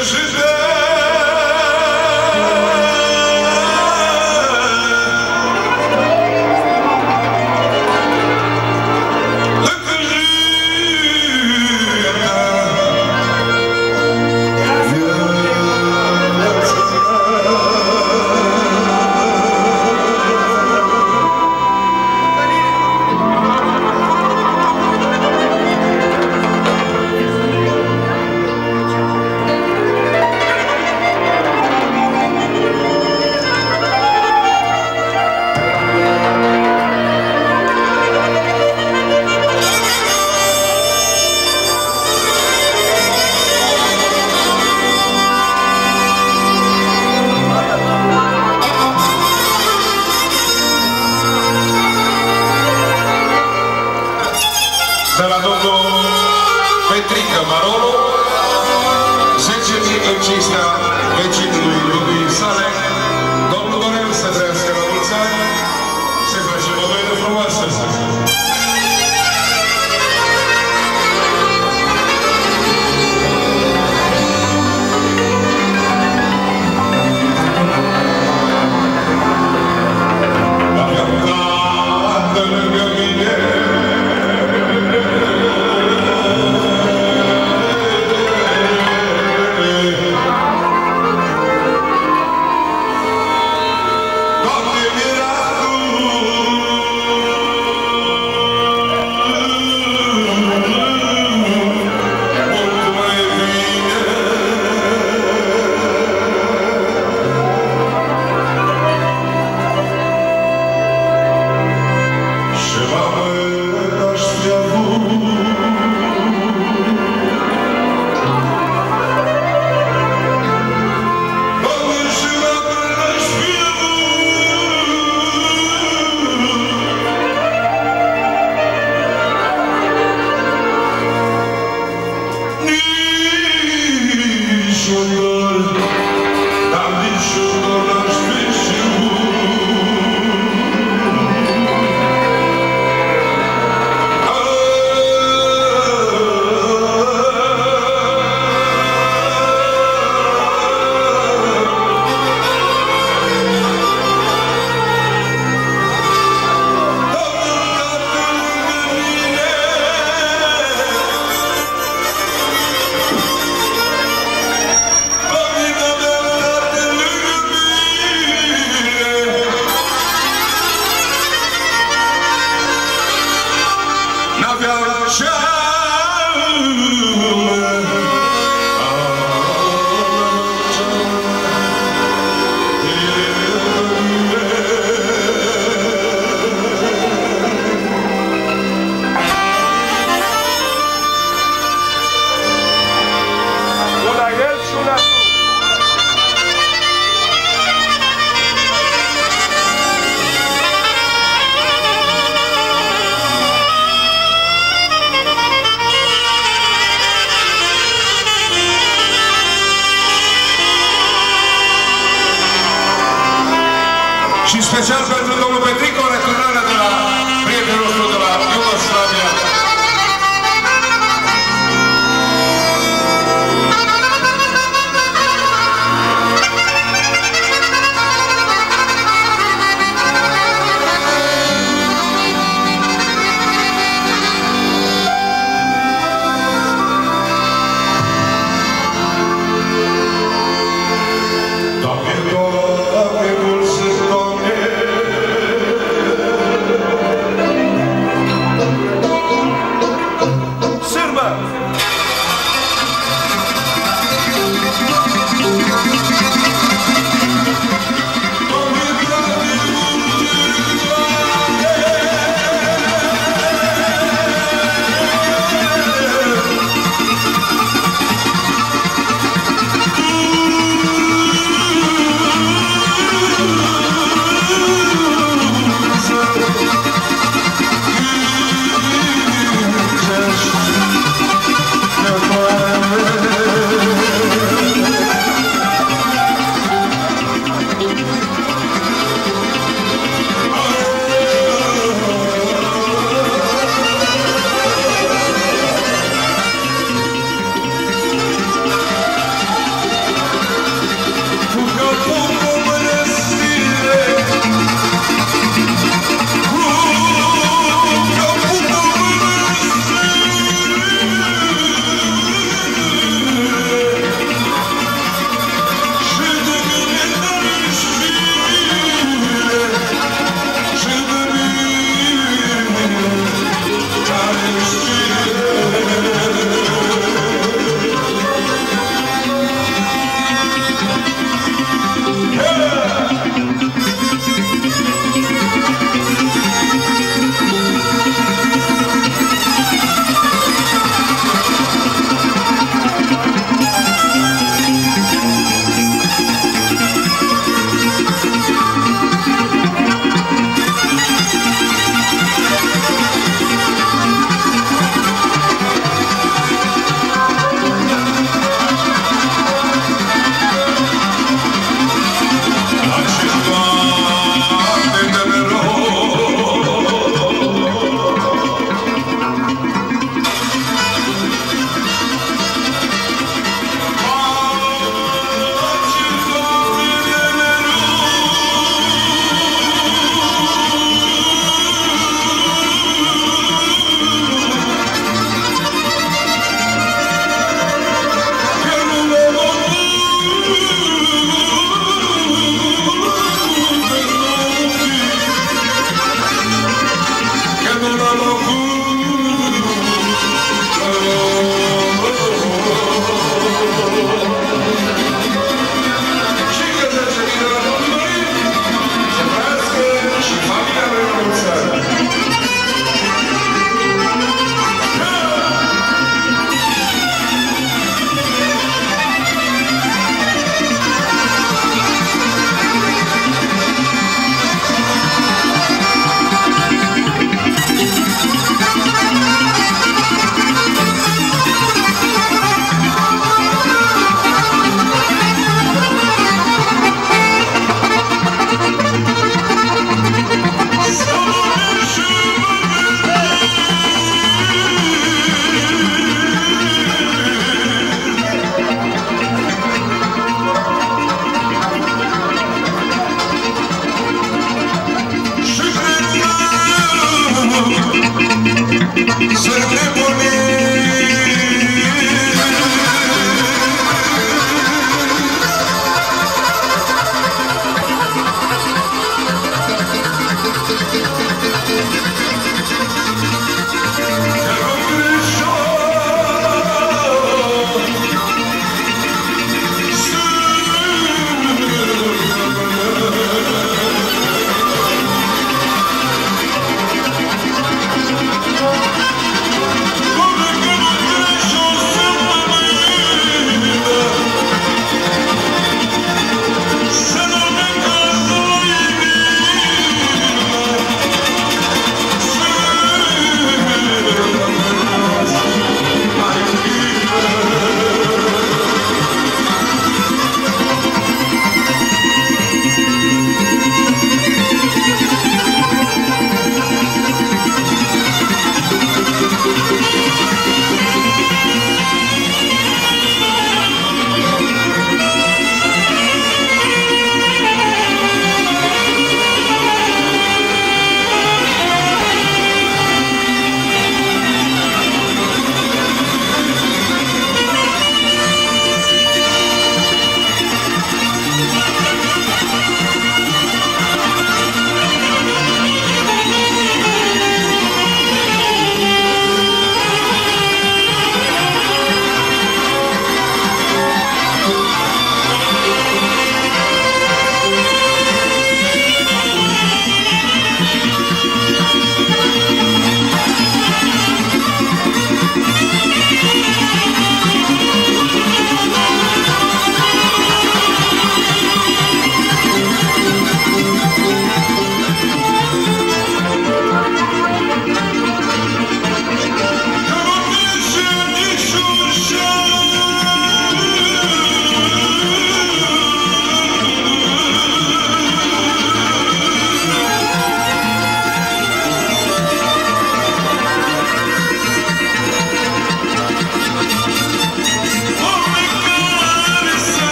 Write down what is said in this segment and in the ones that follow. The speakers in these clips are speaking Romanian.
лежит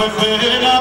मेरा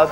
Să